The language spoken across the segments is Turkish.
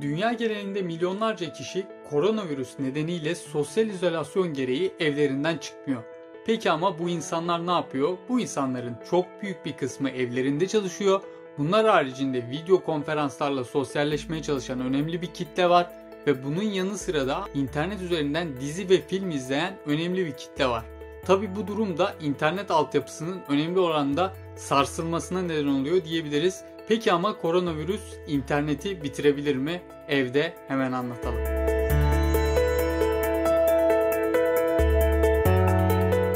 Dünya genelinde milyonlarca kişi koronavirüs nedeniyle sosyal izolasyon gereği evlerinden çıkmıyor. Peki ama bu insanlar ne yapıyor? Bu insanların çok büyük bir kısmı evlerinde çalışıyor. Bunlar haricinde video konferanslarla sosyalleşmeye çalışan önemli bir kitle var ve bunun yanı sıra da internet üzerinden dizi ve film izleyen önemli bir kitle var. Tabi bu durum da internet altyapısının önemli oranda sarsılmasına neden oluyor diyebiliriz. Peki ama koronavirüs interneti bitirebilir mi? Evde hemen anlatalım.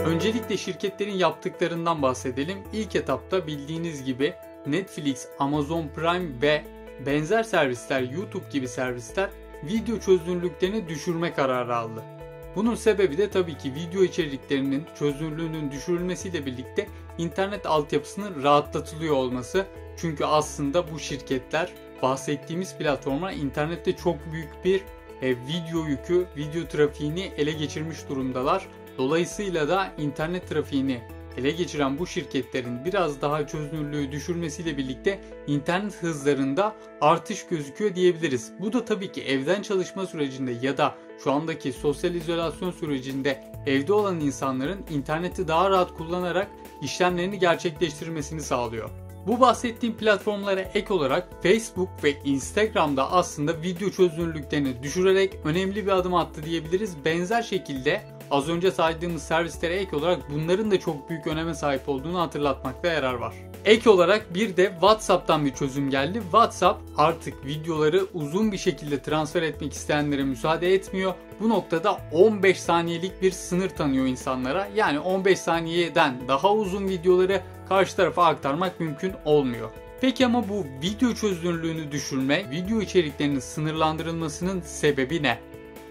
Öncelikle şirketlerin yaptıklarından bahsedelim. İlk etapta bildiğiniz gibi Netflix, Amazon Prime ve benzer servisler, YouTube gibi servisler video çözünürlüklerini düşürme kararı aldı. Bunun sebebi de tabii ki video içeriklerinin çözünürlüğünün düşürülmesiyle birlikte internet altyapısının rahatlatılıyor olması. Çünkü aslında bu şirketler bahsettiğimiz platforma internette çok büyük bir e, video yükü, video trafiğini ele geçirmiş durumdalar. Dolayısıyla da internet trafiğini ele geçiren bu şirketlerin biraz daha çözünürlüğü düşürmesiyle birlikte internet hızlarında artış gözüküyor diyebiliriz. Bu da tabii ki evden çalışma sürecinde ya da şu andaki sosyal izolasyon sürecinde evde olan insanların interneti daha rahat kullanarak işlemlerini gerçekleştirmesini sağlıyor. Bu bahsettiğim platformlara ek olarak Facebook ve Instagram'da aslında video çözünürlüklerini düşürerek önemli bir adım attı diyebiliriz. Benzer şekilde Az önce saydığımız servislere ek olarak bunların da çok büyük öneme sahip olduğunu hatırlatmakta yarar var. Ek olarak bir de WhatsApp'tan bir çözüm geldi. WhatsApp artık videoları uzun bir şekilde transfer etmek isteyenlere müsaade etmiyor. Bu noktada 15 saniyelik bir sınır tanıyor insanlara. Yani 15 saniyeden daha uzun videoları karşı tarafa aktarmak mümkün olmuyor. Peki ama bu video çözünürlüğünü düşürme, video içeriklerinin sınırlandırılmasının sebebi ne?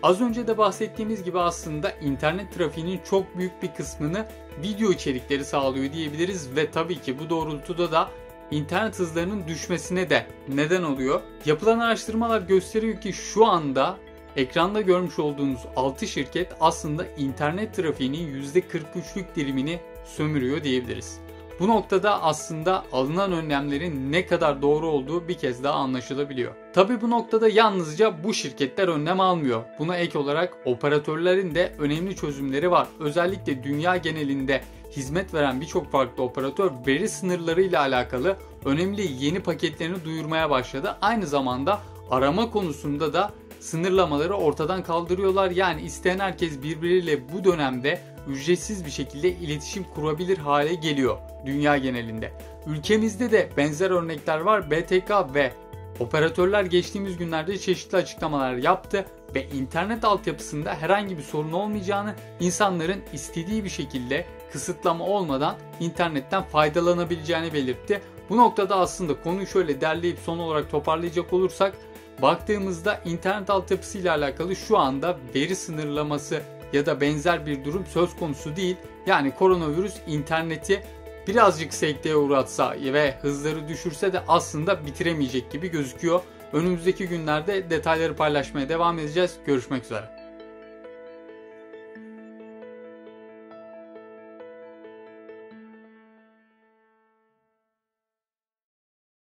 Az önce de bahsettiğimiz gibi aslında internet trafiğinin çok büyük bir kısmını video içerikleri sağlıyor diyebiliriz ve tabii ki bu doğrultuda da internet hızlarının düşmesine de neden oluyor. Yapılan araştırmalar gösteriyor ki şu anda ekranda görmüş olduğunuz 6 şirket aslında internet trafiğinin %43'lük dilimini sömürüyor diyebiliriz. Bu noktada aslında alınan önlemlerin ne kadar doğru olduğu bir kez daha anlaşılabiliyor. Tabi bu noktada yalnızca bu şirketler önlem almıyor. Buna ek olarak operatörlerin de önemli çözümleri var. Özellikle dünya genelinde hizmet veren birçok farklı operatör veri sınırları ile alakalı önemli yeni paketlerini duyurmaya başladı. Aynı zamanda arama konusunda da sınırlamaları ortadan kaldırıyorlar. Yani isteyen herkes birbiriyle bu dönemde ücretsiz bir şekilde iletişim kurabilir hale geliyor dünya genelinde. Ülkemizde de benzer örnekler var. BTK ve operatörler geçtiğimiz günlerde çeşitli açıklamalar yaptı ve internet altyapısında herhangi bir sorun olmayacağını, insanların istediği bir şekilde kısıtlama olmadan internetten faydalanabileceğini belirtti. Bu noktada aslında konuyu şöyle derleyip son olarak toparlayacak olursak baktığımızda internet altyapısı ile alakalı şu anda veri sınırlaması ya da benzer bir durum söz konusu değil. Yani koronavirüs interneti birazcık sekteye uğratsa ve hızları düşürse de aslında bitiremeyecek gibi gözüküyor. Önümüzdeki günlerde detayları paylaşmaya devam edeceğiz. Görüşmek üzere.